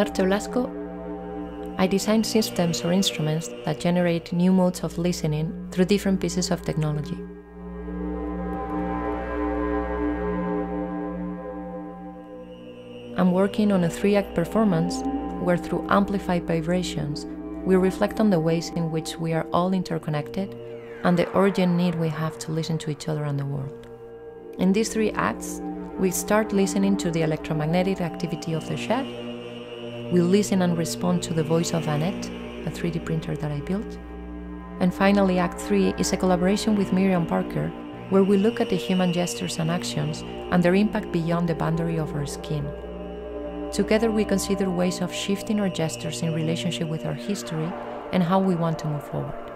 am Merche Blasco. I design systems or instruments that generate new modes of listening through different pieces of technology. I'm working on a three act performance where, through amplified vibrations, we reflect on the ways in which we are all interconnected and the urgent need we have to listen to each other and the world. In these three acts, we start listening to the electromagnetic activity of the shed. We listen and respond to the voice of Anette, a 3D printer that I built. And finally, Act 3 is a collaboration with Miriam Parker, where we look at the human gestures and actions and their impact beyond the boundary of our skin. Together, we consider ways of shifting our gestures in relationship with our history and how we want to move forward.